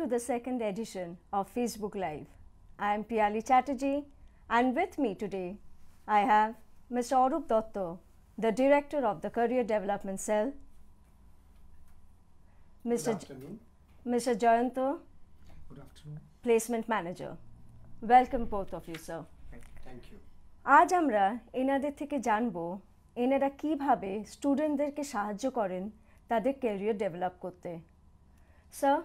to the second edition of Facebook Live. I am Piali Chatterjee, and with me today I have Mr. Arup Dotto, the Director of the Career Development Cell, Mr. J- Mr. Jayanto, Good afternoon. Placement Manager. Welcome both of you, sir. Thank you. আজ আমরা এনাদের থেকে জানব এনারা কীভাবে স্টুডেন্টদেরকে সাহায্য করেন তাদের ক্যারিয়ার ডেভেলপ করতে sir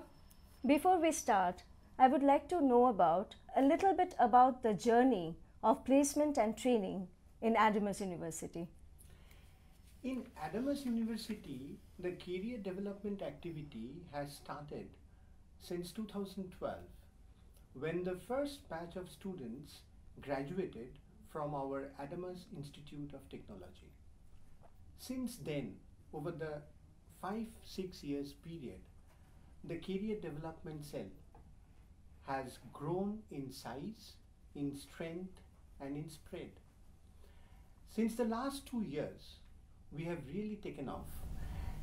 Before we start, I would like to know about a little bit about the journey of placement and training in Adamas University. In Adamas University, the career development activity has started since 2012 when the first batch of students graduated from our Adamas Institute of Technology. Since then, over the five, six years period, the career development cell has grown in size, in strength, and in spread. Since the last two years, we have really taken off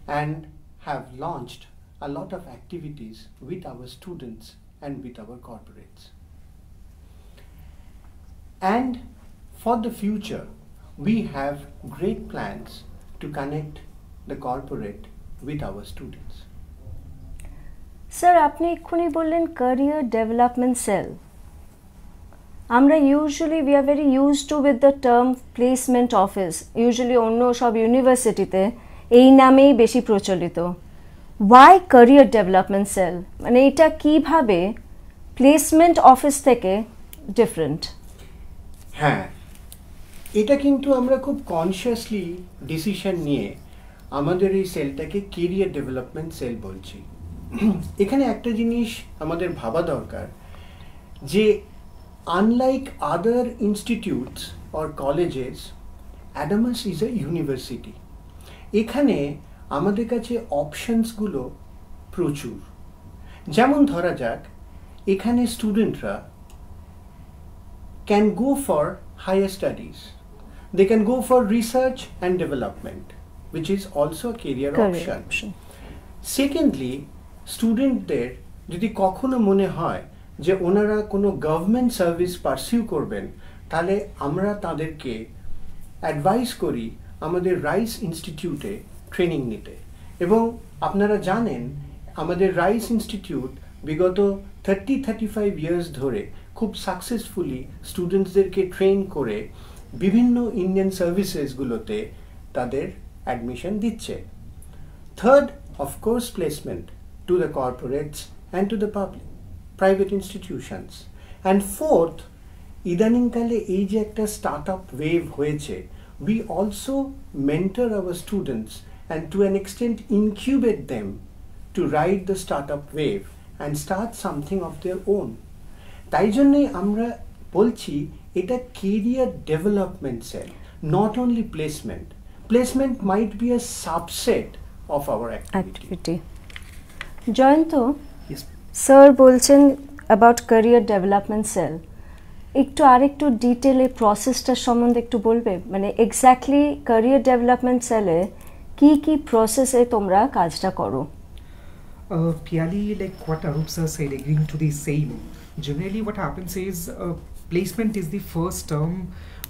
and have launched a lot of activities with our students and with our corporates. And for the future, we have great plans to connect the corporate with our students. Sir আপনি এক্ষুনি বললেন career development cell আমরা usually we are very use to with the term placement office usually অন্য সব ইউনিভার্সিটিতে এই নামেই বেশি প্রচলিত। ওয়াই ক্যারিয়ার ডেভেলপমেন্ট সেল মানে এটা কীভাবে প্লেসমেন্ট অফিস থেকে ডিফারেন্ট হ্যাঁ এটা কিন্তু আমরা খুব কনসিয়াসলি ডিসিশন নিয়ে আমাদের এই সেলটাকে কেরিয়ার ডেভেলপমেন্ট সেল বলছি। এখানে একটা জিনিস আমাদের ভাবা দরকার যে unlike other institutes or colleges Adamas is a university এখানে আমাদের কাছে অপশনসগুলো প্রচুর যেমন ধরা যাক এখানে স্টুডেন্টরা can go for higher studies. They can go for research and development, which is also a career, option. Secondly স্টুডেন্টদের যদি কখনো মনে হয় যে ওনারা কোনো গভর্নমেন্ট সার্ভিস পারসিউ করবেন তাহলে আমরা তাদেরকে অ্যাডভাইস করি আমাদের রাইস ইনস্টিটিউটে ট্রেনিং নিতে। এবং আপনারা জানেন আমাদের রাইস ইনস্টিটিউট বিগত থার্টি থার্টি ফাইভ ইয়ার্স ধরে খুব সাকসেসফুলি স্টুডেন্টসদেরকে ট্রেন করে বিভিন্ন ইন্ডিয়ান সার্ভিসেসগুলোতে তাদের অ্যাডমিশন দিচ্ছে। Third course, placement. to the corporates and to the public, private institutions. And fourth, ইদানিংকালে এই যে একটা স্টার্ট আপ ওয়েভ হয়েছে we also mentor hour students and two an extent incubate them to ride the start up wave and start something of their own তাই জন্যই আমরা বলছি এটা career development sell not only placement placement might be a subset of our activity. Activity Jayanta Yes. Sir বলছেন about career development cell একটু আরেকটু ডিটেলে প্রসেসটার সম্বন্ধে একটু বলবে মানে এক্স্যাক্টলি ক্যারিয়ার ডেভেলপমেন্ট সেলে কি কি প্রসেসে তোমরা কাজটা করো Uh, Piali, like what Arup sir said, agreeing to the same. Generally, what happens is uh, placement is the first term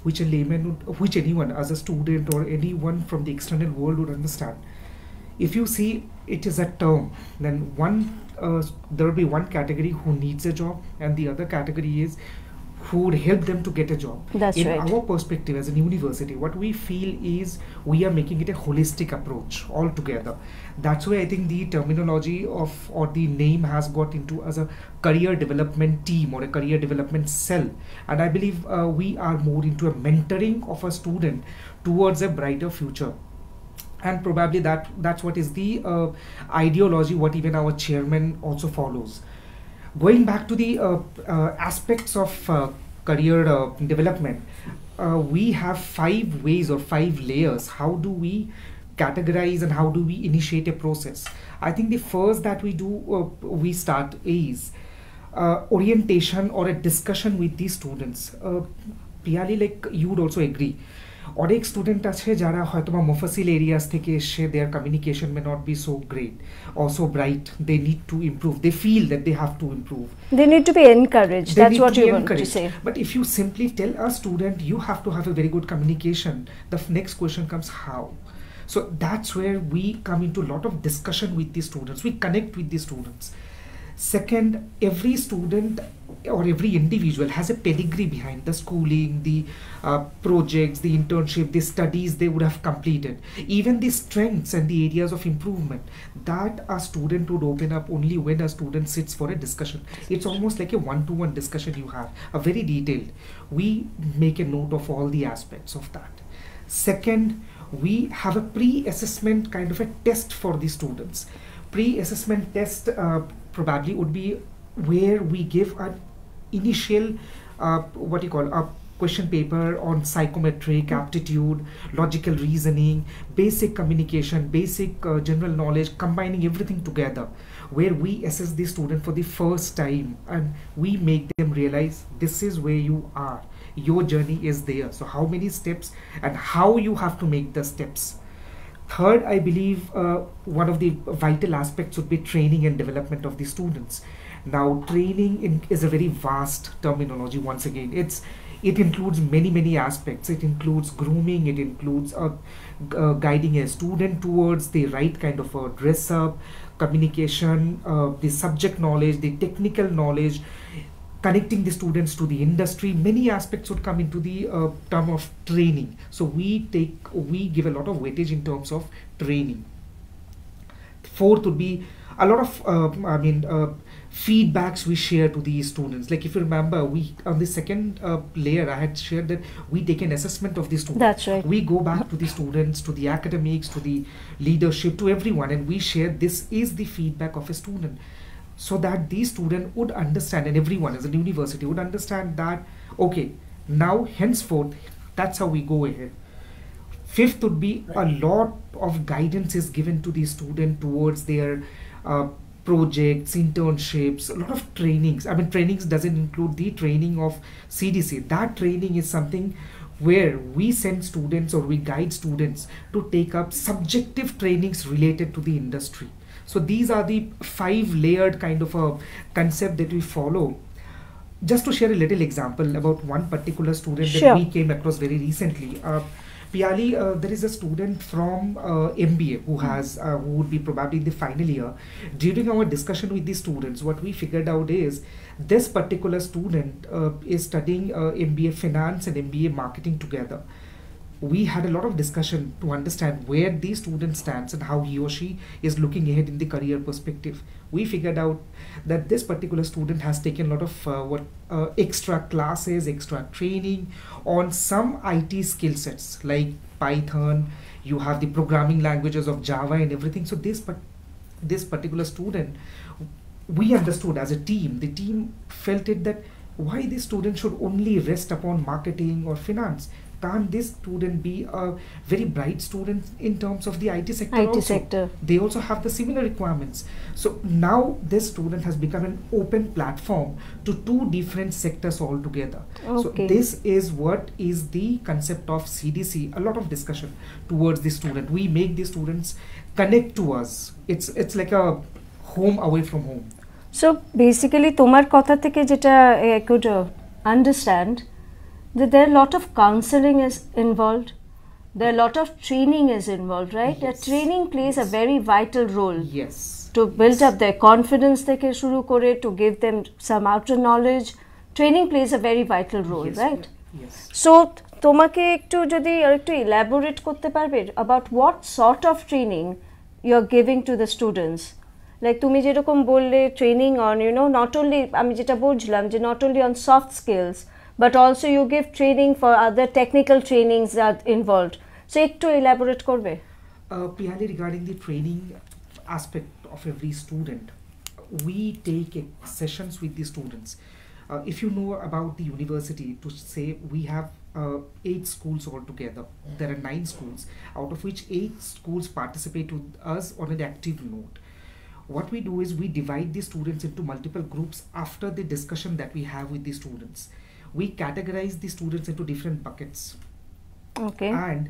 which a layman, would, which anyone as a student or anyone from the external world would understand. If you see it is a term, then one uh, there will be one category who needs a job, and the other category is who would help them to get a job. That's In right. our perspective as an university, what we feel is we are making it a holistic approach altogether. That's why I think the terminology of or the name has got into as a career development team or a career development cell. And I believe uh, we are more into a mentoring of a student towards a brighter future and probably that that's what is the uh, ideology what even our chairman also follows. Going back to the uh, uh, aspects of uh, career uh, development uh, we have five ways or five layers. How do we categorize and how do we initiate a process? I think the first that we do we start is orientation or a discussion with the students. Uh, like you would also agree অনেক student আছে যারা হয়তো বা mofussil areas থেকে এসে their communication may not be so great or so bright they need to improve they feel that they have to improve they need to be encouraged they that's need what to you be want to encouraged. say but if you simply tell a student you have to have a very good communication the f- next question comes how so that's where we come into a lot of discussion with the students we connect with the students second every student or every individual has a pedigree behind the schooling the uh, projects the internship the studies they would have completed. Even the strengths and the areas of improvement that a student would open up only when a student sits for a discussion. It's almost like a one-to-one discussion you have a very detailed. We make a note of all the aspects of that. Second we have a pre-assessment kind of a test for the students. Pre-assessment test uh, probably would be where we give an initial uh, what you call a question paper on psychometric aptitude logical reasoning basic communication basic uh, general knowledge combining everything together where we assess the student for the first time and we make them realize this is where you are. Your journey is there. So how many steps and how you have to make the steps. Third, I believe uh, one of the vital aspects would be training and development of the students. Now, training in, is a very vast terminology. Once again, it's it includes many many aspects. It includes grooming. It includes uh, uh, guiding a student towards the right kind of a dress up, communication, uh, the subject knowledge, the technical knowledge, connecting the students to the industry many aspects would come into the uh, term of training so we take we give a lot of weightage in terms of training fourth would be a lot of uh, i mean uh, feedbacks we share to the students. Like if you remember we on the second uh, layer i had shared that we take an assessment of the students That's right. we go back to the students to the academics to the leadership to everyone and we share this is the feedback of a student. So that the student would understand and everyone as a university would understand that okay now henceforth that's how we go ahead. Fifth would be a lot of guidance is given to the student towards their uh, projects internships a lot of trainings. I mean trainings doesn't include the training of cdc that training is something where we send students or we guide students to take up subjective trainings related to the industry. So these are the five layered kind of a concept that we follow. Just to share a little example about one particular student Sure. that we came across very recently uh, Piali, uh, there is a student from uh, MBA who has uh, who would be probably in the final year. During our discussion with the students, what we figured out is this particular student uh, is studying uh, MBA finance and MBA marketing together. We had a lot of discussion to understand where the student stands and how he or she is looking ahead in the career perspective. We figured out that this particular student has taken a lot of uh, what uh, extra classes, extra training on some IT skill sets like Python. You have the programming languages of Java and everything. So this but this particular student, we understood as a team. The team felt it that why this student should only rest upon marketing or finance Can't this student be a very bright student in terms of the IT sector? IT also? sector. they also have the similar requirements so now this student has become an open platform to two different sectors altogether so Okay. this is what is the concept of cdc a lot of discussion towards the student we make the students connect to us it's it's like a home away from home so basically তোমার কথা থেকে যেটা I could understand that there are a lot of counseling is involved there are a lot of training is involved right Yes. a training plays a very vital role yes to build up their confidence থেকে শুরু করে to give them some outer knowledge training plays a very vital role yes, right yes so তোমাকে একটু যদি আর একটু elaborate করতে পারবে about what sort of training you are giving to the students like তুমি যেরকম বললে training on you know not only আমি যেটা বুঝলাম যে not only on soft skills but also you give training for other technical trainings R involved so একটু elaborate করবে Uh, Piyali, regarding the training aspect of every student, we take uh, sessions with the students. Uh, if you know about the university, to say we have uh, eight schools altogether. There are nine schools, out of which eight schools participate with us on an active note. What we do is we divide the students into multiple groups after the discussion that we have with the students. We categorize the students into different buckets Okay. And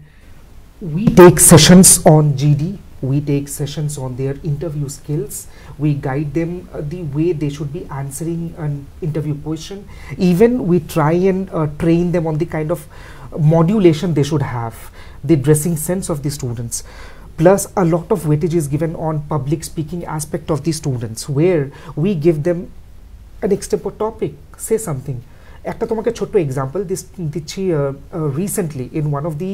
we take sessions on GD, we take sessions on their interview skills, we guide them uh, the way they should be answering an interview question. Even we try and uh, train them on the kind of modulation they should have, the dressing sense of the students plus a lot of weightage is given on public speaking aspect of the students where we give them an extempore topic say something একটা তোমাকে ছোট্ট example দিচ্ছি recently in one of the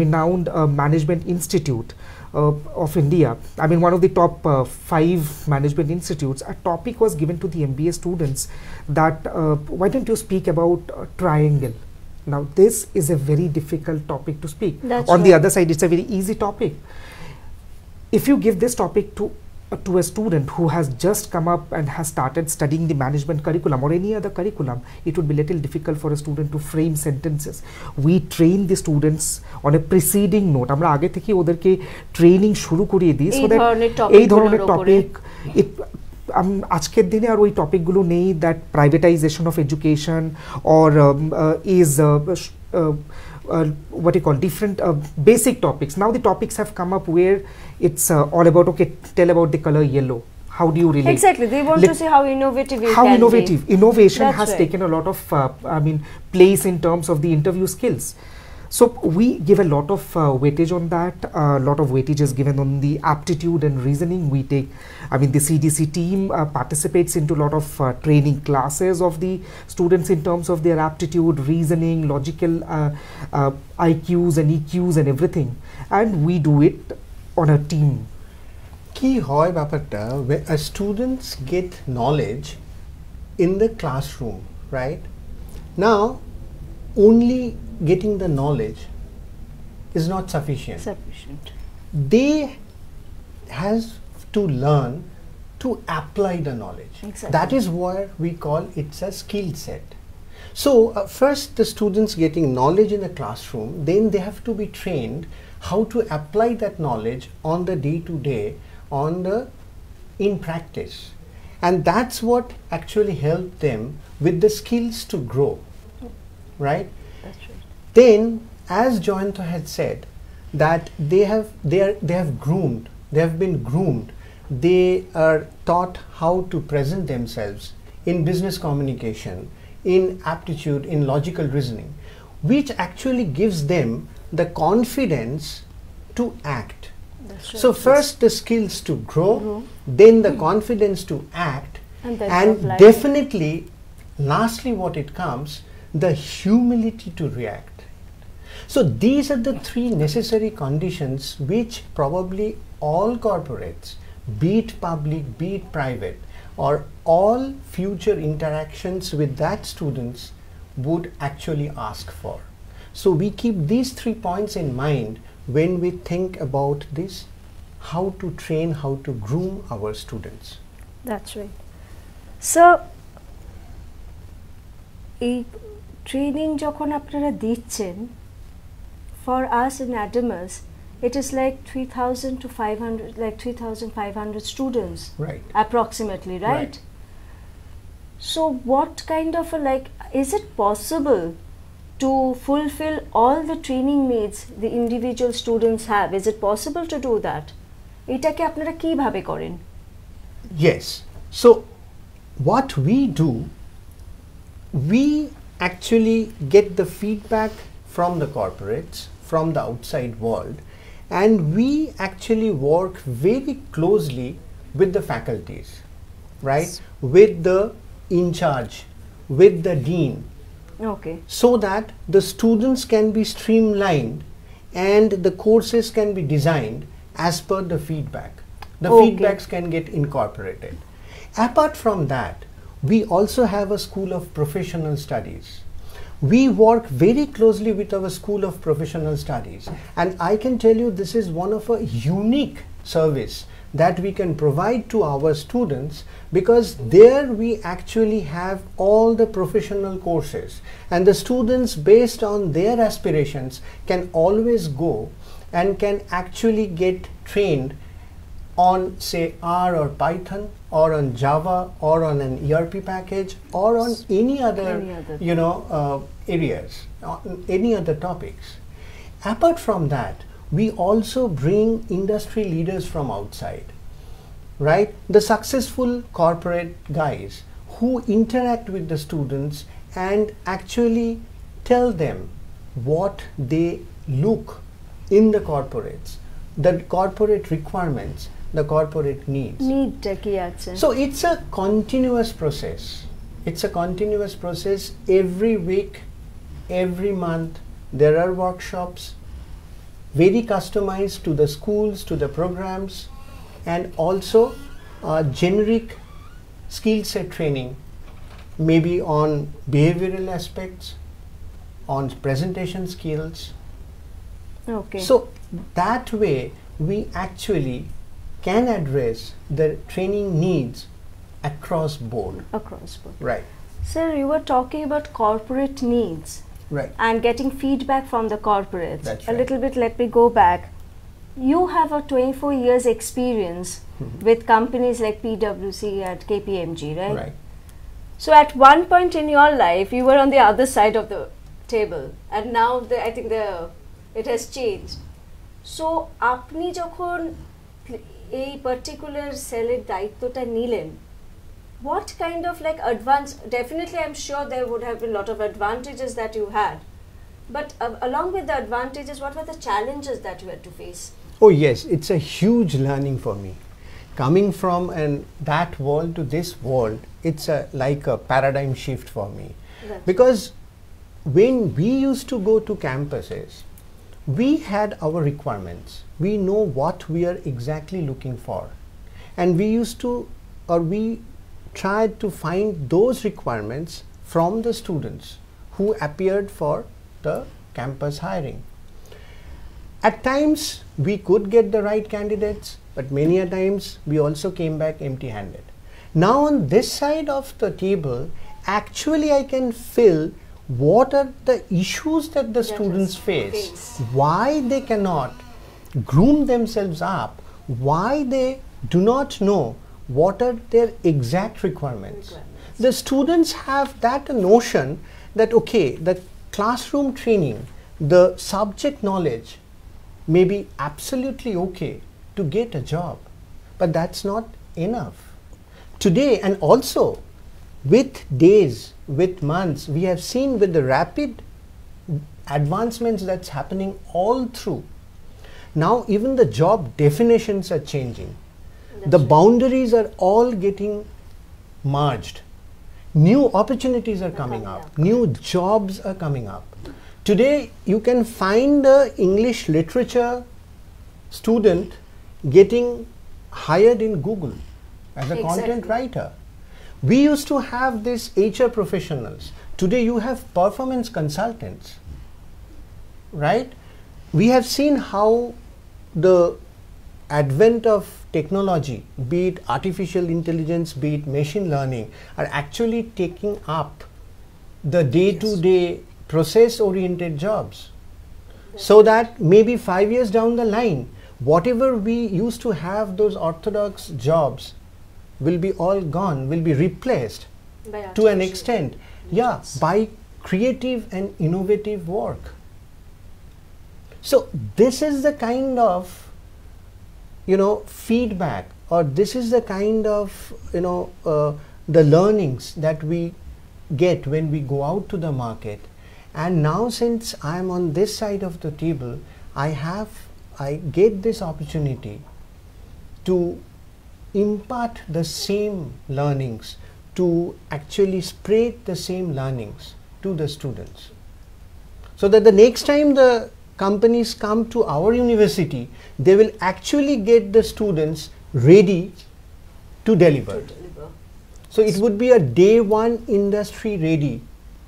renowned management institute of India, I mean one of the top uh, five management institutes, a topic was given to the MBA students that uh, why don't you speak about uh, triangle? Now this is a very difficult topic to speak. That's On the right. other side, it's a very easy topic. If you give this topic to uh, to a student who has just come up and has started studying the management curriculum or any other curriculum, it would be little difficult for a student to frame sentences. We train the students on a preceding note. আমরা আগে থেকে ওদেরকে training শুরু করিয়ে দিই এই so that ধরনের এই ধরনের টপিকগুলোর টপিক আজকের দিনে আর ওই টপিকগুলো নেই that privatisation of education or is what you call different uh, basic topics. Now the topics have come up where it's uh, all about okay tell about the color yellow. How do you relate? Exactly. They want Let- to see how innovative you how innovative? Innovation That's has right. taken a lot of uh, i mean place in terms of the interview skills so we give a lot of uh, weightage on that a lot of weightage is given on the aptitude and reasoning we take i mean the cdc team uh, participates into a lot of uh, training classes of the students in terms of their aptitude reasoning logical uh, uh, iqs and eqs and everything and we do it on a team কি হয় ব্যাপারটা students gate knowledge in the classroom right now only getting the knowledge is not sufficient Sufficient. they has to learn to apply the knowledge Exactly. that is where we call it's a skill set so uh, first the students getting knowledge in the classroom then they have to be trained how to apply that knowledge on the day to day on the in practice and that's what actually helped them with the skills to grow right right. Then as Jayanta had said that they have they are they have groomed they have been groomed they are taught how to present themselves in business communication in aptitude in logical reasoning which actually gives them the confidence to act That's right. so first the skills to grow Grow. then the confidence to act And and definitely lastly what it comes the humility to react so these are the three necessary conditions which probably all corporates be it public be it private or all future interactions with that students would actually ask for so we keep these three points in mind when we think about this how to train how to groom our students That's right. Sir এই training যখন আপনারা দিচ্ছেন for us in Adamas it is like three thousand two five hundred like three thousand five hundred students right approximately right? Right. so what kind of a like is it possible to fulfill all the training needs the individual students have is it possible to do that এটাকে আপনারা কিভাবে করেন Yes. So, what we do, we actually get the feedback from the corporates, from the outside world, and we actually work very closely with the faculties, right? With the in charge, with the dean, okay so that the students can be streamlined and the courses can be designed as per the feedback. The Okay. feedbacks can get incorporated. Apart from that, we also have a school of professional studies. We work very closely with our school of professional studies, and I can tell you this is one of a unique service that we can provide to our students because there we actually have all the professional courses. And the students based on their aspirations can always go and can actually get trained on say R or Python or on Java or on an ERP package or on any other, Any other you know uh, areas any other topics apart from that, we also bring industry leaders from outside, right? The successful corporate guys who interact with the students and actually tell them what they look in the corporates, the corporate requirements, the corporate needs. নিডটা কি আছে So it's a continuous process. It's a continuous process. Every week, every month, there are workshops, very customized to the schools, to the programs, and also uh, generic skill set training, maybe on behavioral aspects, on presentation skills. Okay So that way, we actually can address the training needs across board. across board Right, sir you were talking about corporate needs right. and getting feedback from the corporates. That's A right. little bit, let me go back. You have a 24 years experience Mhm. with companies like PwC at KPMG, right? Right. So at one point in your life, you were on the other side of the table, and now the, I think the it has changed. So আপনি যখন এই particular সেলের দায়িত্বটা নিলেন what kind of like advance definitely i'm sure there would have been a lot of advantages that you had but uh, along with the advantages what were the challenges that you had to face Oh yes, it's a huge learning for me. Coming from an that world to this world, it's a like a paradigm shift for me. That's- Because when we used to go to campuses, we had our requirements. We know what we are exactly looking for. And we used to, or we tried to find those requirements from the students who appeared for the campus hiring. At times we could get the right candidates, but many a times we also came back empty handed. Now, on this side of the table, actually, I can fill what are the issues that the students face, face. why they cannot groom themselves up, why they do not know what are their exact requirements. Requirements. The students have that notion that okay, the classroom training, the subject knowledge may be absolutely okay to get a job, but that's not enough. Today, and also with days, with months, we have seen with the rapid advancements that's happening all through. Now, even the job definitions are changing. That's the boundaries are all getting merged. New opportunities are coming up, new jobs are coming up. Today, you can find the English literature student getting hired in Google as a content writer. We used to have these HR professionals. Today, you have performance consultants right? We have seen how the advent of technology, be it artificial intelligence, be it machine learning, are actually taking up the day to day process oriented jobs. So that maybe five years down the line, whatever we used to have those orthodox jobs will be all gone, will be replaced to an extent. yeah by creative and innovative work. So this is the kind of you know feedback or this is the kind of you know uh, the learnings that we get when we go out to the market. And now since i am on this side of the table i have i get this opportunity to impart the same learnings to actually spread the same learnings to the students. So that the next time the companies come to our university they will actually get the students ready to deliver. To deliver. so it would be a day one industry ready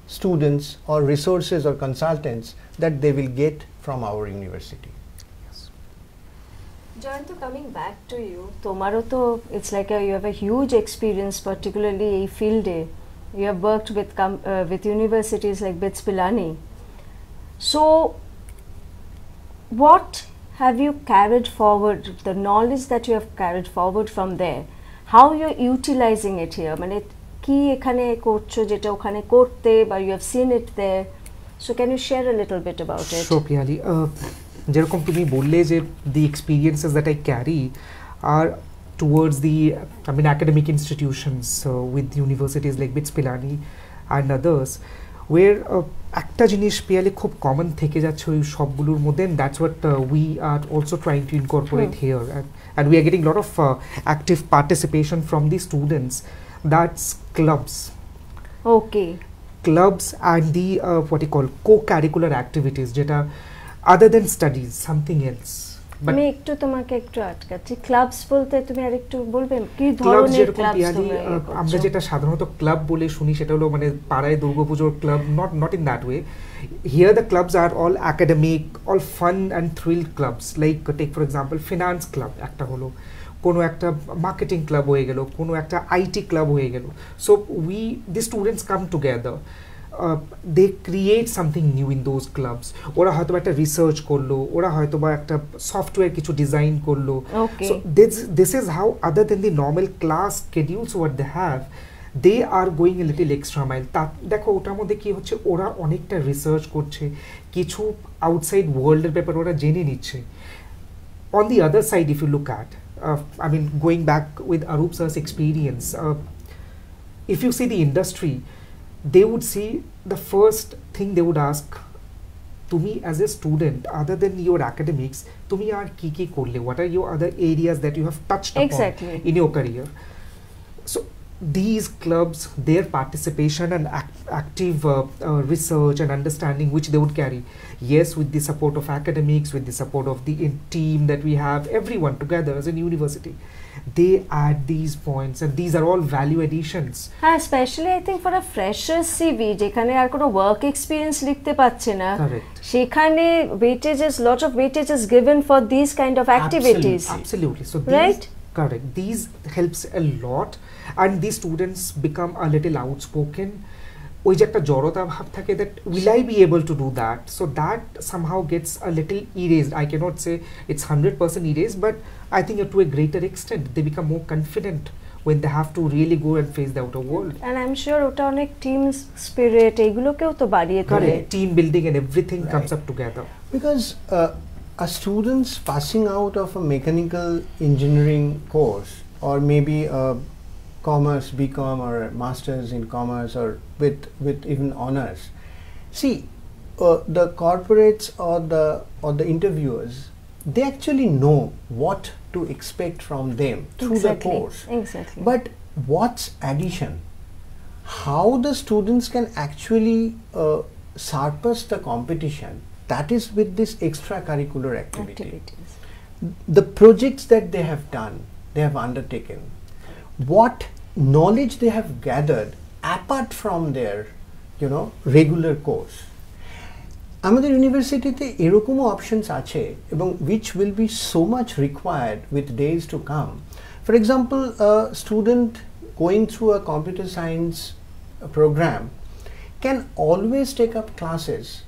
students or resources or consultants that they will get from our university Jayanta coming back to you তোমারও তো it's like you have a huge experience particularly এই you have worked uh, with universities like BITS Pilani. So, what have you carried forward? The knowledge that you have carried forward from there, how you're utilizing it here? মানে কি এখানে করছো যেটা ওখানে করতে বা you have seen it there. So, can you share a little bit about it? Sure, Piali. Uh, যেরকম তুমি বললে যে the experiences that I carry are towards the I mean academic institutions uh, with universities like BITS Pilani and others where uh, একটা জিনিস পিয়ালি খুব common থেকে যাচ্ছে ওই সবগুলোর মধ্যে and that's what uh, we are also trying to incorporate Hmm. here and, and we are getting a lot of uh, active participation from the students that's clubs Okay. clubs and the uh, what you call co-curricular activities যেটা other than studies something else. But আমি একটু তোমাকে একটু আটকাচ্ছি। Clubs বলতে তুমি আর একটু বলবে? কি ধরনের ক্লাবস আমরা? যেটা সাধারণত ক্লাব বলে শুনি সেটা হলো মানে পাড়ায় দুর্গাপুজোর club not not in that way here the clubs are all academic all fun and thrill clubs like take for example finance club একটা হলো। কোনো একটা মার্কেটিং ক্লাব হয়ে গেল কোনো একটা আইটি ক্লাব হয়ে গেল। So we the students come together They create something new in those clubs ওরা হয়তো বা একটা রিসার্চ করলো ওরা হয়তো বা একটা সফটওয়্যার কিছু ডিজাইন করলো Okay. So this this is how other than the normal class schedules what they have they are going a little extra mile তা দেখো ওটার মধ্যে কি হচ্ছে ওরা অনেকটা রিসার্চ করছে কিছু আউটসাইড ওয়ার্ল্ডের ব্যাপারে ওরা জেনে নিচ্ছে on the other side if you look at uh, i mean going back with arup sir's experience uh, if you see the industry they would see the first thing they would ask তুমি as a student other then your academics তুমি আর কি কি করলে what are your other areas that you have touched Exactly. in your career so these clubs their participation and act- active uh, uh, research and understanding which they would carry yes with the support of academics with the support of the in- team that we have everyone together as a university they add these points and these are all value additions হ্যাঁ specially I think for a fresher CV যেখানে আর কোনো work experience লিখতে পাচ্ছে না correct সেখানে ওয়েটেজেস lot of ওয়েটেজেস given for this kind of activities Absolutely. So these, Right? correct. These helps a lot, and these students become a little outspoken. ওই যে একটা জড়তা ভাব থাকে that will I be able to do that? So that somehow gets a little erased. I cannot say it's hundred percent erased, but I think to a greater extent they become more confident when they have to really go and face the outer world. And I am sure ওটা অনেক team spirit এগুলোকেও তো বাড়িয়ে তোলে Correct. Team building and everything comes Right. up together. Because uh, a student's passing out of a mechanical engineering course or maybe a commerce, BCom, or masters in commerce, or with with even honors. See, uh, the corporates or the or the interviewers, they actually know what to expect from them through exactly. the course. Exactly. But what's addition? How the students can actually uh, surpass the competition? That is with this extracurricular activity. Activities. The projects that they have done, they have undertaken, what knowledge they have gathered apart from their, you know, regular course. আমাদের ইউনিভার্সিটিতে এরকমও options আছে এবং which will be so much required with days to come for example student going through a computer science program can always take up classes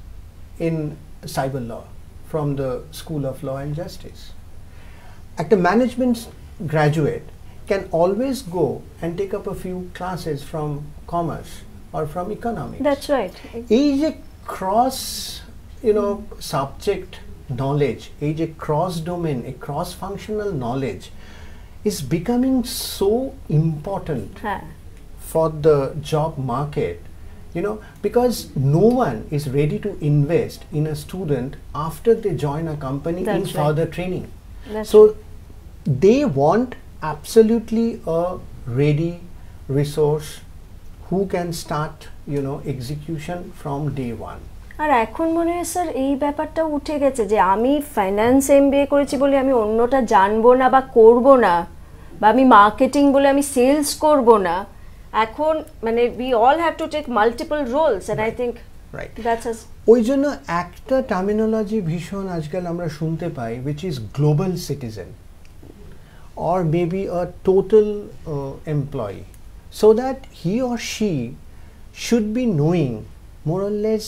in cyber law from the School of Law and Justice. At a management graduate can always go and take up a few classes from commerce or from economics. That's right. Is a cross, you know, mm. subject knowledge, is a cross domain, a cross functional knowledge is becoming so important huh. for the job market you know because no one is ready to invest in a student after they join a company That's in right. further training That's so they want absolutely a ready resource who can start you know execution from day one. আর এখন মনে হয় sir এই ব্যাপারটা উঠে গেছে যে আমি ফাইন্যান্স এম করেছি বলে আমি অন্যটা জানব না বা করব না বা আমি মার্কেটিং বলে আমি সেলস করব না। এখন মানে we all have to take multiple roles and I think that's ওই জন্য একটা টার্মিনোলজি ভীষণ আজকাল আমরা শুনতে পাই which is global citizen or maybe a total uh, employee so that he or she should be knowing more or less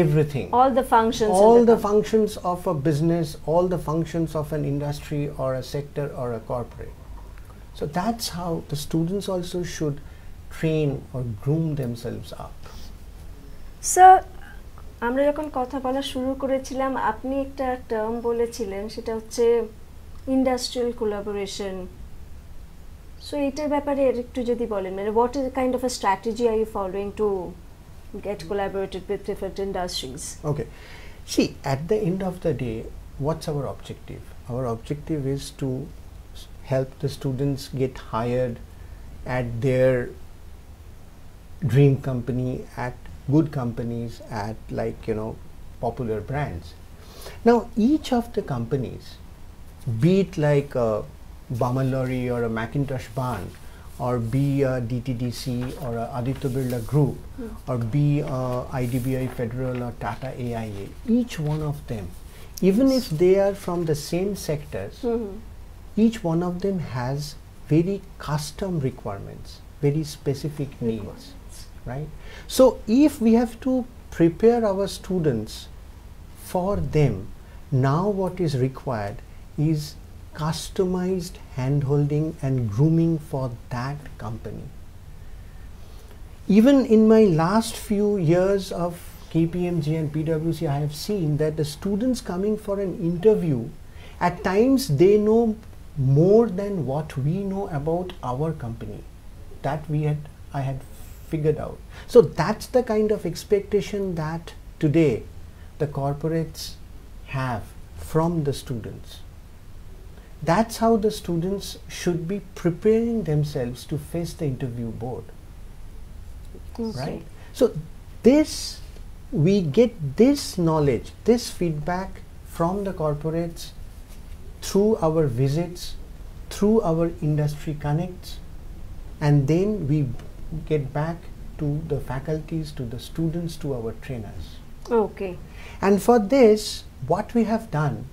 everything all the functions all the functions of a business all the functions of an industry or a sector or a corporate so that's how the students also should train or groom themselves up sir আমরা যখন কথা বলা শুরু করেছিলাম আপনি একটা term বলেছিলেন সেটা হচ্ছে ইন্ডাস্ট্রিয়াল কোলাবোরেশন সো এটার ব্যাপারে একটু যদি বলেন মানে what is kind of a strategy are you following two get collaborated with different industries Okay. See, at the end of the day, what's our objective? Our objective is to s- help the students get hired at their dream company, at good companies, at like, you know, popular brands. Now, each of the companies, be it like a Balmer Lawrie or a Mackintosh Burn, or be a DTDC or a Aditya Birla Group, hmm. or be a IDBI Federal or Tata AIA, each one of them, even if they are from the same sectors, hmm. each one of them has very custom requirements, very specific needs, right? So if we have to prepare our students for them, now what is required is customized handholding and grooming for that company. Even in my last few years of KPMG and PwC, I have seen that the students coming for an interview, at times they know more than what we know about our company. That we had, I had figured out. So that's the kind of expectation that today the corporates have from the students. That's how the students should be preparing themselves to face the interview board. Right? So this we get this knowledge this feedback from the corporates through our visits through our industry connects and then we get back to the faculties to the students to our trainers. Okay. And for this, what we have done,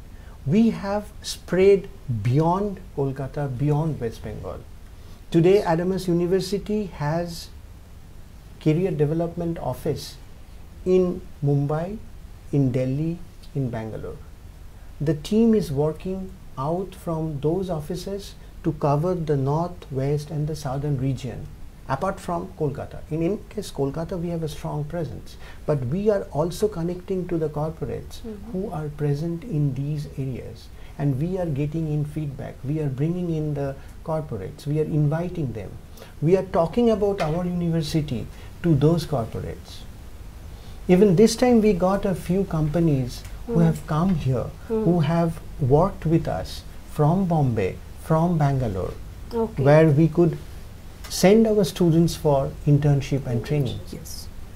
we have spread beyond Kolkata, beyond West Bengal. Today, Adamas University has career development office in Mumbai, in Delhi, in Bangalore. The team is working out from those offices to cover the north, west, and the southern region. Apart from Kolkata, in in case Kolkata we have a strong presence, but we are also connecting to the corporates mm-hmm. who are present in these areas, and we are getting in feedback. We are bringing in the corporates. We are inviting them. We are talking about our university to those corporates. Even this time, we got a few companies who mm-hmm. have come here, who mm-hmm. have worked with us from Bombay, from Bangalore, okay where we could send our students for internship and training. Yes.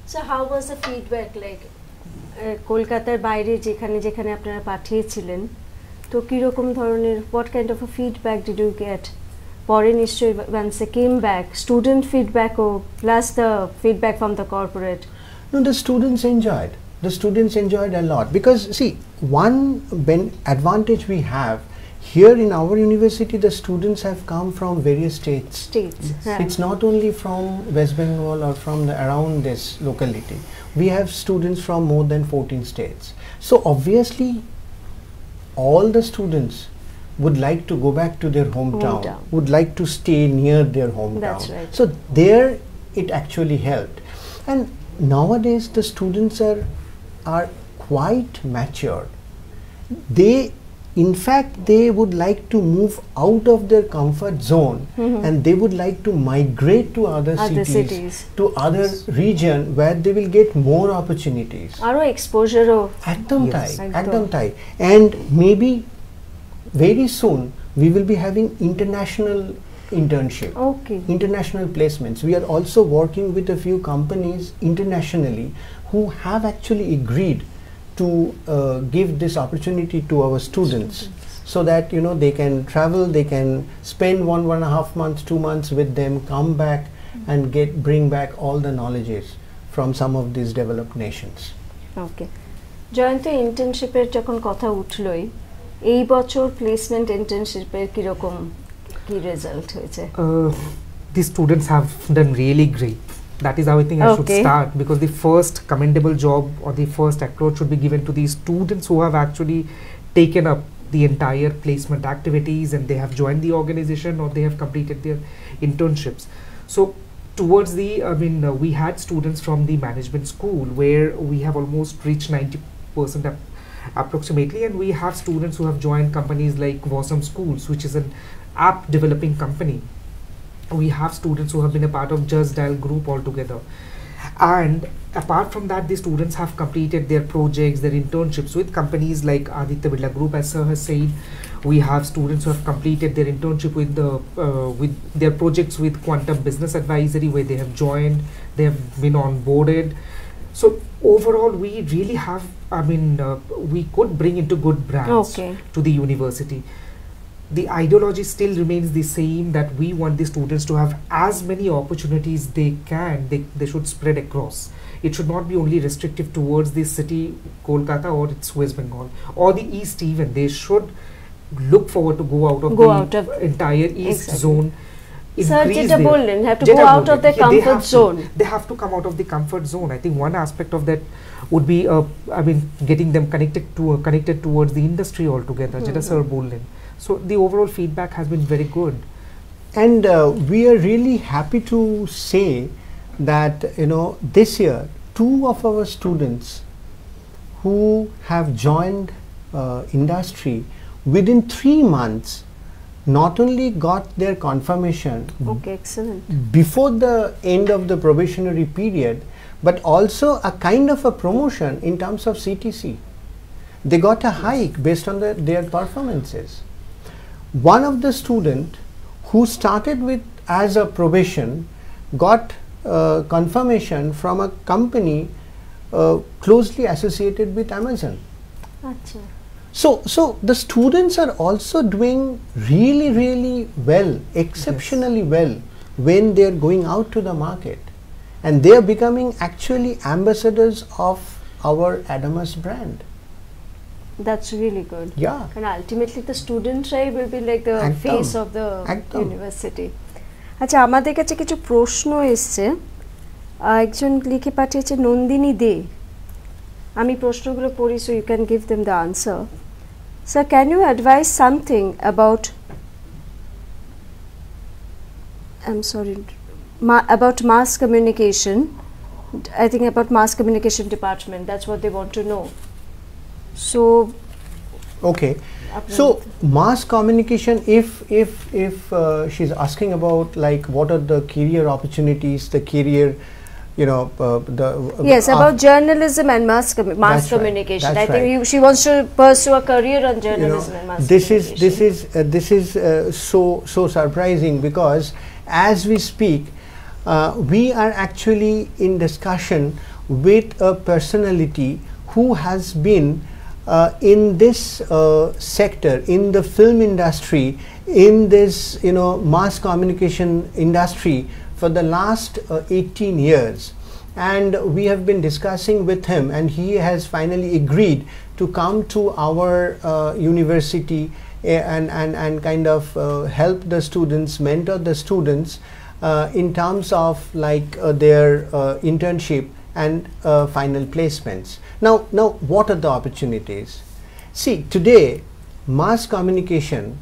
So how was the feedback like? আহ, কলকাতার বাইরে যেখানে যেখানে আপনারা পাঠিয়েছিলেন তো কীরকম ধরনের what kind of feedback did you get পরে নিশ্চয়ই once a came back student ফিডব্যাকও plus the feedback from the corporate No, the students enjoyed. The students enjoyed a lot because see, one ben- advantage we have here in our university the students have come from various states. States mm. yeah. it's not only from west bengal or from the, around this locality. We have students from more than 14 states. So obviously all the students would like to go back to their hometown, hometown. would like to stay near their hometown. That's right. so there it actually helped. And nowadays the students are are quite matured. They in fact they would like to move out of their comfort zone mm -hmm. and they would like to migrate to other, other cities, cities, to other region where they will get more opportunities. Aro exposure ekdom yes. thai ekdom time, and maybe very soon we will be having international internship okay. international placements. We are also working with a few companies internationally who have actually agreed to uh, give this opportunity to our students so that you know they can travel, they can spend one one and a half months, two months with them, come back and get bring back all the knowledges from some of these developed nations. ওকে জয়ন্ত ইন্টার্নশিপের যখন কথা উঠলই এই বছর placement ইন্টার্নশিপের কীরকম কি result হয়েছে Uh, the students have done really great. that is how I think I should start because the first commendable job or the first approach should be given to the students who have actually taken up the entire placement activities and they have joined the organization or they have completed their internships. So towards the i mean uh, we had students from the management school where we have almost reached 90% ap- approximately and we have students who have joined companies like Wasam Schools which is an app developing company we have students who have been a part of Just Dial group altogether. And apart from that the students have completed their projects their internships with companies like Aditya Birla Group as sir has said. We have students who have completed their internship with the uh, with their projects with quantum business advisory where they have joined they have been onboarded. So overall we really have i mean uh, we could bring into good brands Okay. to the university the ideology still remains the same that we want the students to have as many opportunities they can they, they should spread across it should not be only restrictive towards the city kolkata or its west bengal or the east even they should look forward to go out of go the out of entire east exactly. zone Sir, Jeta have to go out of their comfort they zone. To, they have to come out of the comfort zone. I think one aspect of that would be, uh, I mean, getting them connected to uh, connected towards the industry altogether. Mm -hmm. Jeta Sir Bolin so the overall feedback has been very good And uh, we are really happy to say that you know this year two of our students who have joined uh, industry within three months not only got their confirmation Okay, excellent. before the end of the probationary period but also a kind of a promotion in terms of CTC. They got a hike based on the, their performances one of the student who started with as a probation got uh, confirmation from a company uh, closely associated with Amazon. So, so the students are also doing really, really well, exceptionally yes. well when they are going out to the market and they are becoming actually ambassadors of our Adamas brand. That's really good Yeah, কারণ ultimately the স্টুডেন্টরাই will be like the একদম, face of the একদম। University আচ্ছা আমাদের কাছে কিছু প্রশ্ন এসছে আহ, একজন লিখে পাঠিয়েছে নন্দিনী দে আমি প্রশ্নগুলো পড়ি so you can give them the answer sir can you advise something about I am sorry about mass communication i think about mass communication department that's what they want to know So, okay. So mass communication, if if if uh, she's asking about like what are the career opportunities, the career, you know, uh, the uh, yes uh, about journalism and mass com mass communication. Right, I think right. she wants to pursue a career on journalism you know, and mass this communication. Is, uh, this is this is this is so so surprising because as we speak, we are actually in discussion with a personality who has been uh, in this uh, sector in the film industry in this you know mass communication industry for the last uh, 18 years. And we have been discussing with him and he has finally agreed to come to our uh, university eh, and, and, and kind of uh, help the students mentor the students uh, in terms of like their internship and final placements now now what are the opportunities see today mass communication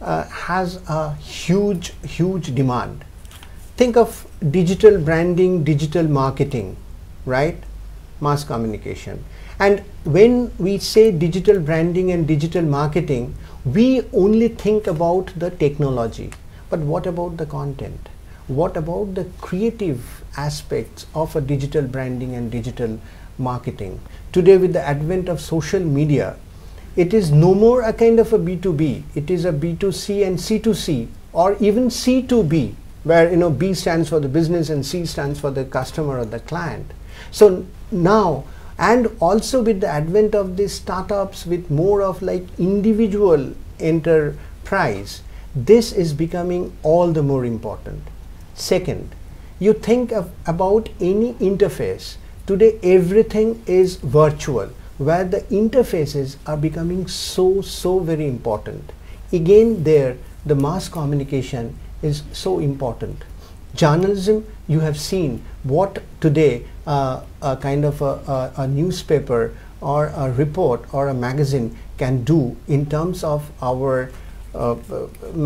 uh, has a huge huge demand think of digital branding, digital marketing, right? Mass communication. And when we say digital branding and digital marketing, we only think about the technology. But what about the content? What about the creative aspects of a digital branding and digital marketing? Today, with the advent of social media, it is no more a kind of a B2B, it is a B2C and C2C or even C2B where you know B stands for the business and C stands for the customer or the client. So now and also with the advent of these startups with more of like individual enterprise, this is becoming all the more important. Second, you think of, about any interface. Today everything is virtual where the interfaces are becoming so so very important. Again there the mass communication is so important. Journalism, you have seen what today uh, a kind of a, a, a newspaper or a report or a magazine can do in terms of our uh,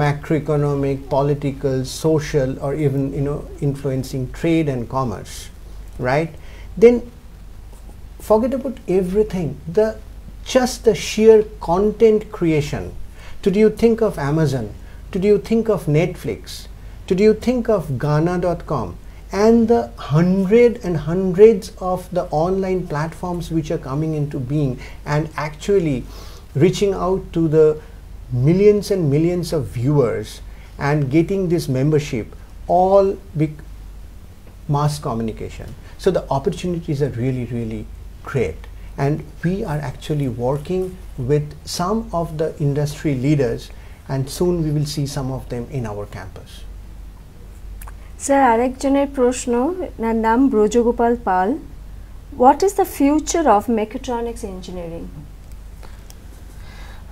macroeconomic, political, social, or even you know influencing trade and commerce, right? Then forget about everything. The just the sheer content creation. Did you think of Amazon? Did you think of Netflix? Did you think of Gaana.com? and the hundred and hundreds of the online platforms which are coming into being and actually reaching out to the millions and millions of viewers and getting this membership all big mass communication so the opportunities are really really great and we are actually working with some of the industry leaders and soon we will see some of them in our campus sir আরেকজনের প্রশ্ন নার নাম Brajagopal Pal what is the future of mechatronics engineering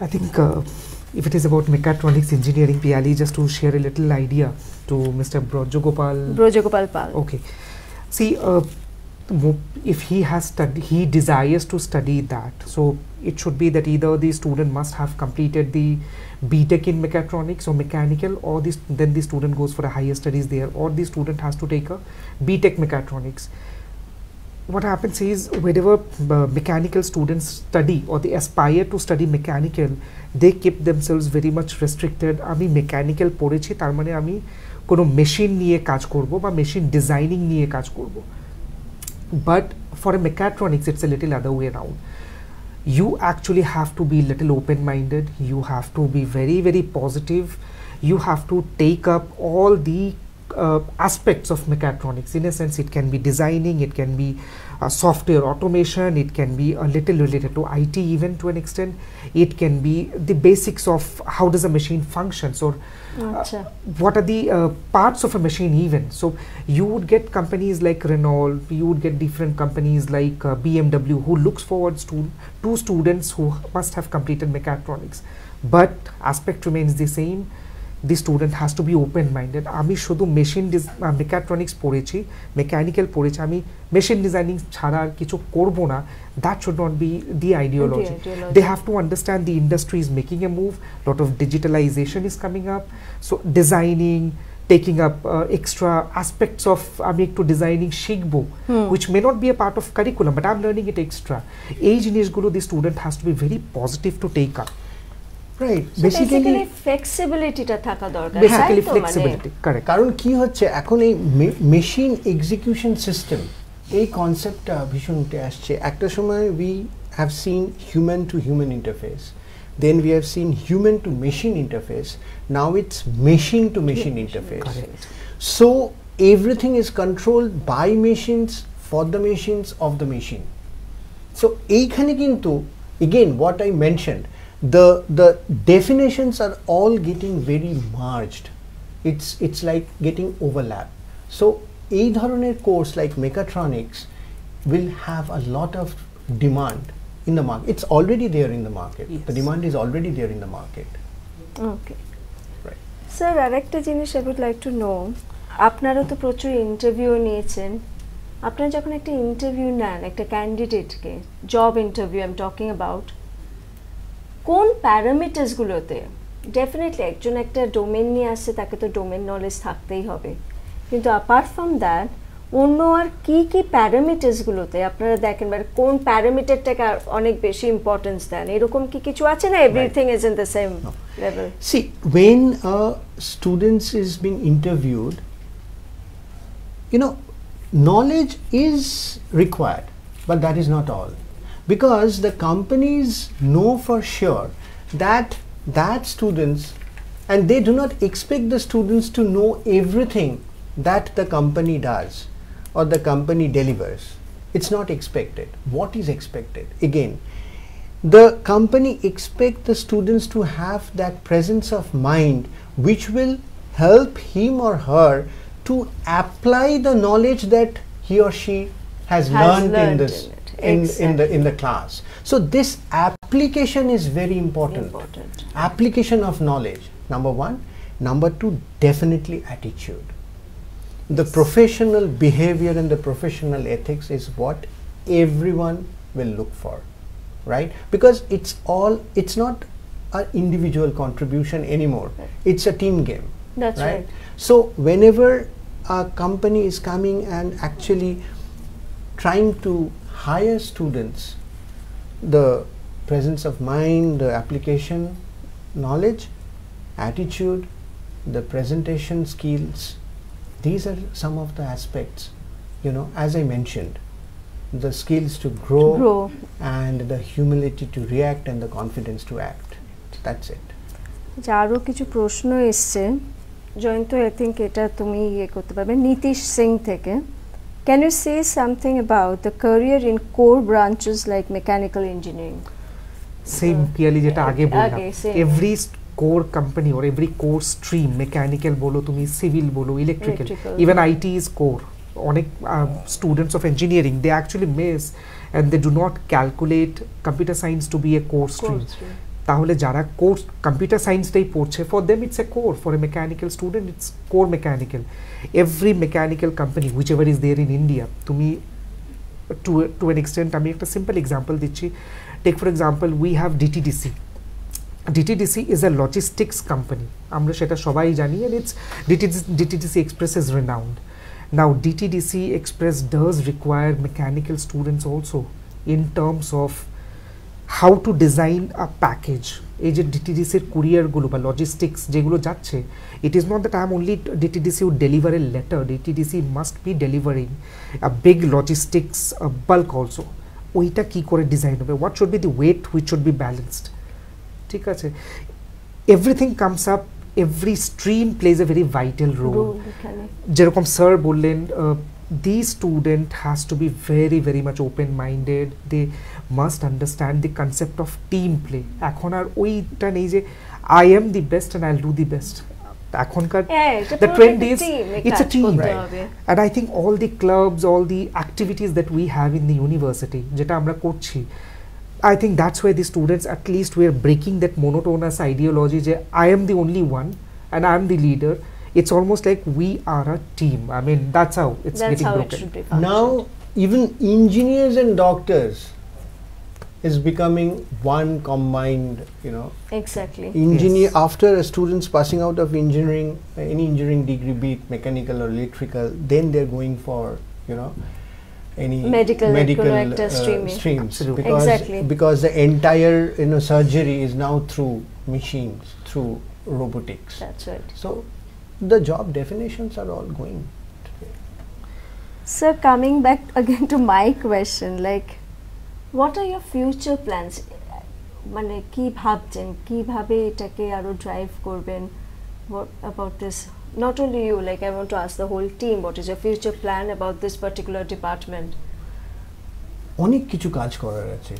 I think uh, if it is about mechatronics engineering, Piali, just to share a little idea to Mr. Brojogopal. Brajagopal Pal Okay. See, uh, mo- if he has studied, he desires to study that. So it should be that either the student must have completed the BTech in mechatronics or mechanical, or this then the student goes for a higher studies there, or the student has to take a BTech mechatronics. What happens is whenever uh, mechanical students study or they aspire to study mechanical, they keep themselves very much restricted. আমি mechanical পড়েছি তার মানে আমি কোনো machine নিয়ে কাজ করব বা মেশিন ডিজাইনিং নিয়ে কাজ করব But for a mechatronics it's a little other way around. You actually have to be little open minded you have to be very very positive. You have to take up all the uh, aspects of mechatronics. In a sense it can be designing it can be uh, software automation it can be a little related to IT even to an extent. It can be the basics of how does a machine functions or uh, what are the uh, parts of a machine even? So you would get companies like renault you would get different companies like uh, bmw who looks forward to two students who must have completed mechatronics. But aspect remains the same. The student has to be open minded আমি শুধু machine mechatronics পড়েছি mechanical পড়েছি আমি machine designing ছাড়া আর কিছু করব না that should not be the ideology they have to understand the industry is making a move lot of digitalization is coming up so designing taking up uh, extra aspects of আমি একটু designing শিখব which may not be a part of curriculum but I'm learning it extra এই জিনিসগুলো the student has to be very positive to take up right basically ফ্লেক্সিবিলিটিটা থাকা দরকার? মানে flexibility correct কারণ কি হচ্ছে এখন এই মেশিন এক্সিকিউশন সিস্টেম এই কনসেপ্টটা ভীষণ উঠে আসছে একটা সময় we have seen human to human interface then we have seen human to machine interface now it's machine to machine interface Correct. So everything is controlled by machines for the machines of the machine. So এইখানে কিন্তু again what I mentioned the the definitions are all getting very merged. It's it's like getting overlap. So এই ধরনের course like mechatronics will have a lot of demand in the market. It's already there in the market. The Yes. demand is already there in the market. Okay Right. Sir আরেকটা জিনিস I would like to know আপনারা তো প্রচুর interview নিয়েছেন আপনারা যখন একটা interview নেন একটা ক্যান্ডিডেটকে job interview I am talking about কোন প্যারামিটার্সগুলোতে ডেফিনেটলি একজন একটা ডোমেন নিয়ে আসছে তাকে তো ডোমেন নলেজ থাকতেই হবে। কিন্তু অ্যাপার্ট ফ্রম দ্যাট অন্য আর কি কি প্যারামিটার্সগুলোতে আপনারা দেখেন মানে কোন প্যারামিটারটাকে আর অনেক বেশি ইম্পর্টেন্স দেন? এরকম কি কিছু আছে না everything is in the same. Level a student is being interviewed, you know, knowledge is required, but that is not all. Because the companies know for sure that that students, and they do not expect the students to know everything that the company does or the company delivers. It's not expected. What is expected? Again, the company expect the students to have that presence of mind which will help him or her to apply the knowledge that he or she has, Has learned, in this in in, in the in the class so this application is very important Important. application of knowledge number 1 number 2 definitely attitude the professional behavior and the professional ethics is what everyone will look for right because it's all it's not an individual contribution anymore. It's a team game. That's right. So whenever a company is coming and actually trying to hire students, the presence of mind, the application knowledge, attitude, the presentation skills, these are some of the aspects, you know, as I mentioned, the skills to grow, Grow. and the humility to react and the confidence to act. That's it. যে আরও কিছু প্রশ্ন এসছে Jayanta I think এটা তুমি ইয়ে করতে পারবে নীতিশ সিং থেকে can you say something about the career in core branches like mechanical engineering same Piyali যেটা আগে বললাম আগে, same. এভরি কোর কোম্পানি ওর এভরি কোর স্ট্রিম মেকানিক্যাল বলো তুমি সিভিল বলো electrical Electrical. Even IT is core অনেক students of engineering they actually miss and they do not calculate computer science two B A core stream তাহলে যারা course computer সায়েন্সটাই পড়ছে for them it's a core for a mechanical student it's core mechanical every mechanical company which ever is there in India তুমি to two N extent আমি একটা simple example দিচ্ছি take for example we have DTDC DTDC is a logistics company আমরা সেটা সবাই জানি and it's DTDC express is renowned now DTDC Express does require mechanical students also in terms of how to design a package এই যে ডিটিডিসির কুরিয়ারগুলো বা logistics যেগুলো যাচ্ছে it is not that I am only DTDC would deliver a letter DTDC must be delivering a big logistics bulk also ওইটা কী করে ডিজাইন হবে? What should be the weight which should be balanced ঠিক আছে? Everything comes up every stream plays a very vital role যেরকম sir বললেন the student has to be very very much open minded they must understand the concept of team play এখন আর ওইটা নেই যে I am the best and I do the best এখনকার হ্যাঁ, এটা the পুরোটা trend একটা is team, A it's a কাজ team করতে Right. হবে। and i think all the clubs all the activities that we have in the university যেটা আমরা করছি i think that's where the students at least we're breaking that monotonous ideology যে i am the only one and i'm the leader it's almost like we are a team i mean that's how it's That's getting how it broken should be functioned. Now, even engineers and doctors is becoming one combined you know. Exactly. Engineer yes. after students passing out of engineering uh, any engineering degree be it mechanical or electrical then they're going for you know any medical medical uh, streams. Because exactly. because the entire you know surgery is now through machines through robotics. That's right. So the job definitions are all going Sir, coming back again to my question, like what are your future plans? মানে কি ভাবছেন কিভাবে এটাকে আরো drive করবেন what about this not only you like i want to ask the whole team what is your future plan about this particular department অনেক কিছু কাজ করার আছে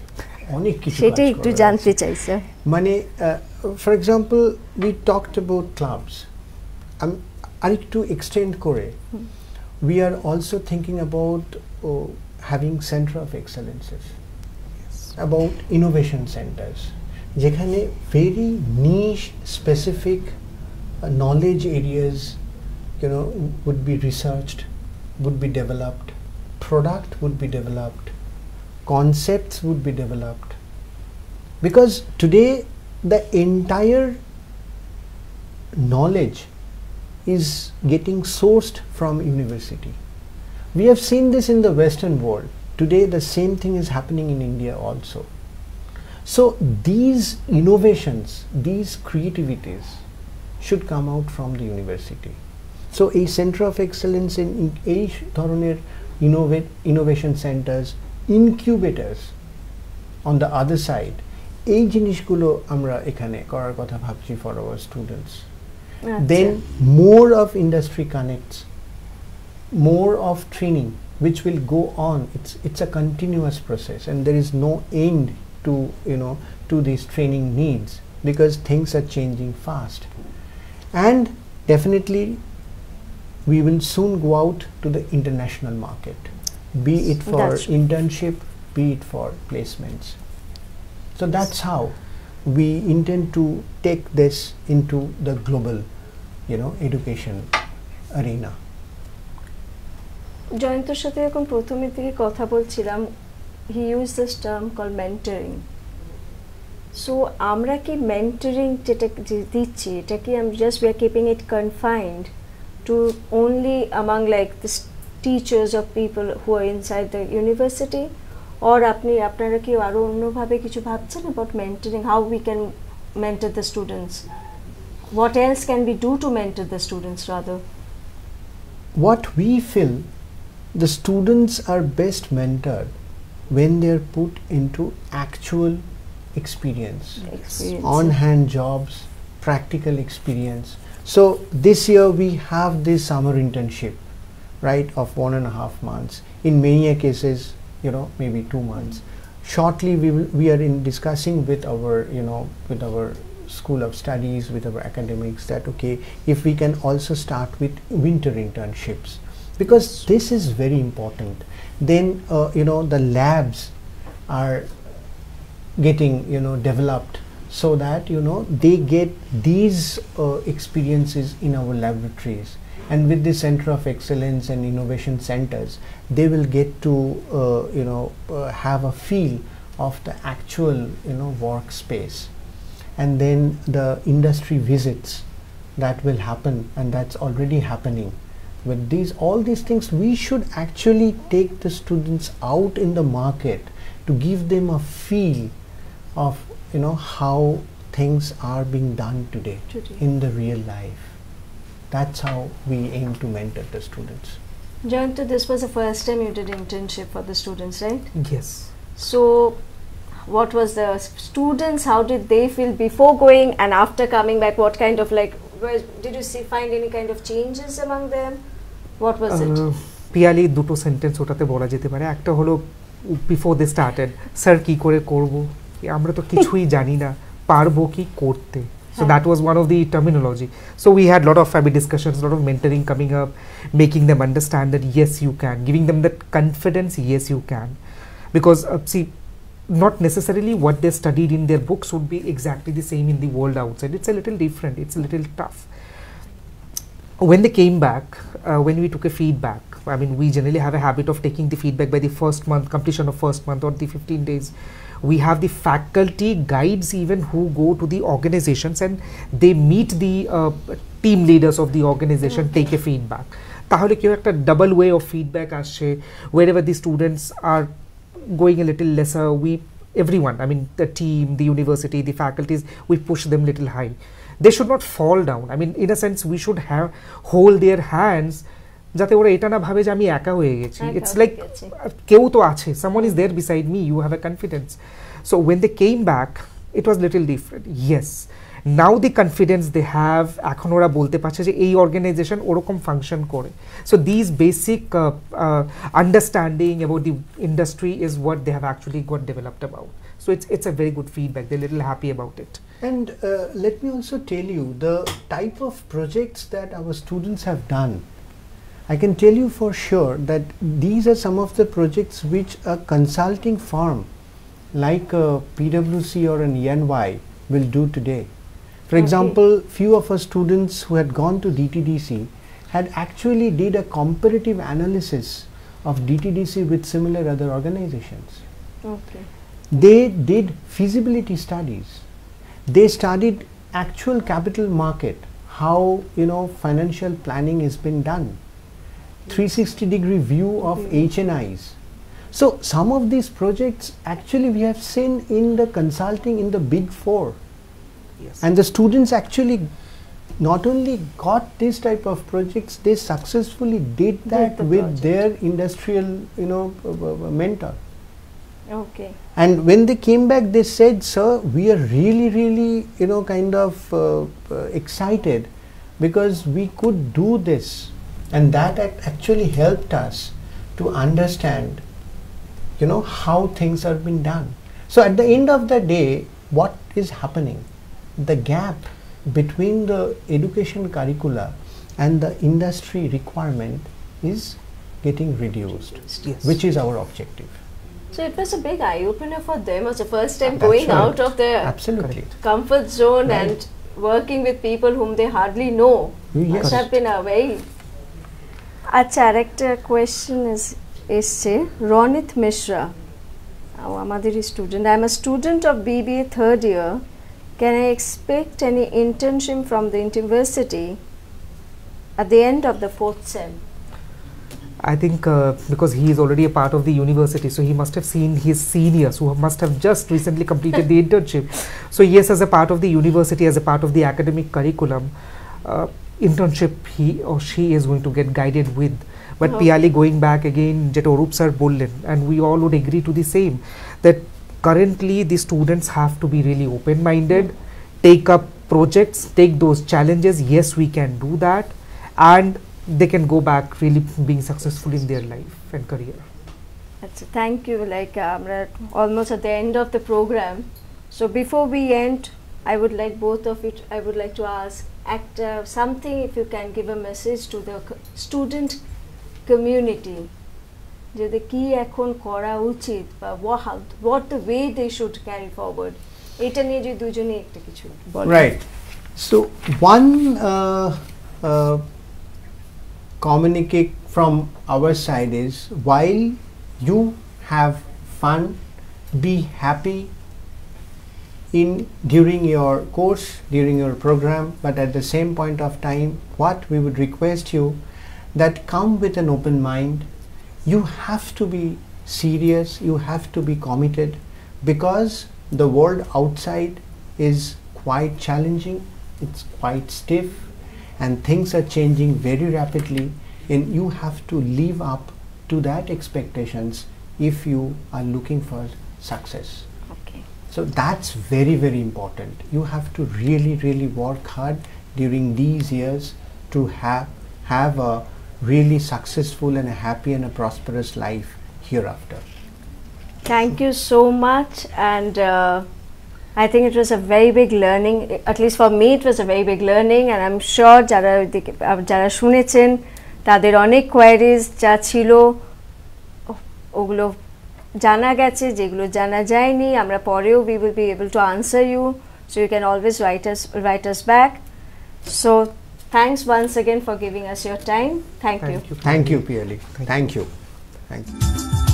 অনেক কিছু কাজ সেটাই একটু করার জানতে আছে। চাই স্যার মানে for example we talked about clubs আমি আরেকটু এক্সটেন্ড করে we are also thinking about having centre of এক্সেলেন্সেস about innovation saunters যেখানে very niche specific knowledge areas you know would be researched would be developed product would be developed concepts would be developed because today the entire knowledge is getting sourced from university we have seen this in the western world today the same thing is happening in india also so these innovations these creativities should come out from the university so a center of excellence in in এই ধরনের innovate innovation centers incubators on the other side এই জিনিসগুলো আমরা এখানে করার কথা ভাবছি for our students then more of industry connects more of training which will go on. It's it's a continuous process and there is no end to you know to these training needs because things are changing fast. And definitely we will soon go out to the international market be it for That's internship be it for placements. So that's how we intend to take this into the global you know education arena জয়ন্তর সাথে যখন প্রথমের দিকে কথা বলছিলাম he use this term call mentoring so আমরা কি mentoring যেটা যে দিচ্ছি এটা কি um just we are keeping it confined two only among like this teachers of people who are inside the university or আপনি আপনারা কি আরও অন্যভাবে কিছু ভাবছেন about mentoring how we can mentor the students what else can we do to mentor the students rather what we feel the students are best mentored when they are put into actual experience, Experience. on hand jobs practical experience. So this year we have this summer internship right of one and a half months. In many cases you know maybe two months. Shortly we will we are in discussing with our you know with our school of studies with our academics that okay if we can also start with winter internships because this is very important. Then uh, you know the labs are getting you know developed so that you know they get these uh, experiences in our laboratories. And with the center of excellence and innovation centers they will get to uh, you know uh, have a feel of the actual you know workspace. And then the industry visits that will happen and that's already happening with these all these things we should actually take the students out in the market to give them a feel of you know how things are being done today, Today. in the real life. That's how we aim to mentor the students. Jayanta, this was the first time you did internship for the students right? Yes. so what was the students how did they feel before going and after coming back? What kind of like was, did you see find any kind of changes among them what was it Piyali দুটো sentence ওটাতে বলা যেতে পারে একটা হলো before they started sir কি করে করব আমরা তো কিছুই জানি না পারবো কি করতে So হ্যাঁ। that was one of the terminology. So we had lot of FABI discussions, lot of mentoring coming up, making them understand that yes you can, giving them that confidence, yes you can. Because uh, see, not necessarily what they studied in their books would be exactly the same in the world outside. It's a little different, it's a little tough when they came back, uh, when we took a feedback, I mean, we generally have a habit of taking the feedback by the first month, completion of first month or the 15 days. We have the faculty guides even who go to the organizations and they meet the uh, team leaders of the organization, take a feedback. তাহলে কেউ একটা double way of feedback আসছে wherever the students are going a little lesser we everyone i mean the team the university the faculties we push them little high they should not fall down i mean in a sense we should have hold their hands যাতে ওরা এটা না ভাবে যে আমি একা হয়ে গেছি একা ইটস হয়ে লাইক গেছি। কেউ তো আছে someone is there beside me you have a confidence so when they came back it was little different yes now the confidence they have এখন ওরা বলতে পারছে যে এই অর্গানাইজেশন ওরকম ফাংশন করে so these basic uh, uh, understanding about the industry is what they have actually got developed about so it's it's a very good feedback they're little happy about it and uh, let me also tell you the type of projects that our students have done. I can tell you for sure that these are some of the projects which a consulting firm like a PwC or an E&Y will do today. For Okay. example, few of our students who had gone to DTDC had actually did a comparative analysis of DTDC with similar other organizations okay they did feasibility studies they studied actual capital market how you know financial planning has been done. 360 degree view of hmm. hnis so some of these projects actually we have seen in the consulting in the big four. Yes. And the students actually not only got this type of projects they successfully did that the with project. their industrial you know mentor okay and when they came back, they said, "Sir, we are really, really, you know, kind of uh, uh, excited because we could do this, and that ac- actually helped us to understand, you know, how things are being done." So at the end of the day, what is happening? The gap between the education curricula and the industry requirement is getting reduced, yes which is our objective. so it was a big eye opener for them it was the first time That's going right. out of their Absolutely. comfort zone Right. and working with people whom they hardly know Yes. must have been a very আচ্ছা আরেকটা question এসছে রনিত মিশ্রা ও আমাদেরই student I am a student of BBA third year can I expect any internship from the university at the end of the fourth sem? I think uh, because he is already a part of the university, so he must have seen his seniors who must have just recently completed the internship. So yes, as a part of the university, as a part of the academic curriculum, uh, internship he or she is going to get guided with. But oh, okay. Piali going back again, Jet Arup sir bollen, and we all would agree to the same, that currently the students have to be really open-minded, take up projects, take those challenges, yes we can do that, and they can go back really being successful in their life and career. আচ্ছা thank you like আমরা almost at the end of the programme so before we and I would like both of it I would like to ask একটা something if you can give a message to the student community যদি কি এখন করা উচিত বা what the way they should carry forward এটা নিয়ে যদি দুজনেই একটা কিছু বলেন Right. So one uh, uh, communicate from our side is while you have fun, be happy in during your course, during your program, but at the same point of time, what we would request you that come with an open mind. You have to be serious, you have to be committed because the world outside is quite challenging, it's quite stiff, and things are changing very rapidly. And you have to live up to that expectations if you are looking for success. Okay So that's very, very important. You have to really, really work hard during these years to have have a really successful and a happy and a prosperous life hereafter. Thank you so much, and uh, I think it was a very big learning. At least for me, it was a very big learning, and I'm sure যারা ওইদিকে- আহ, যারা শুনেছেন তাদের অনেক queries যা ছিল ও- ওগুলো জানা গেছে যেগুলো জানা যায়নি আমরা পরেও we will be able to answer you so you can always write us write us back so thanks once again for giving us your time thank you Thank you. Thank you, Piali. Thank you. Thank you.